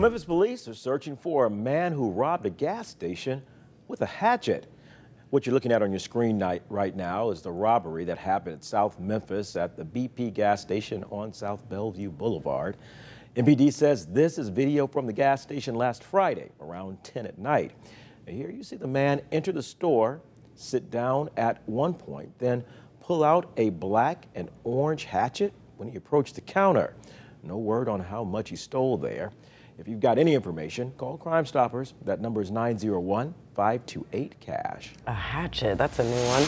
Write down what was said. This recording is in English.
Memphis police are searching for a man who robbed a gas station with a hatchet. What you're looking at on your screen right now is the robbery that happened at South Memphis at the BP gas station on South Bellevue Boulevard. MPD says this is video from the gas station last Friday around 10 at night. here you see the man enter the store, sit down at one point, then pull out a black and orange hatchet when he approached the counter. No word on how much he stole there. If you've got any information, call Crime Stoppers. That number is 901 528 CASH. A hatchet, that's a new one.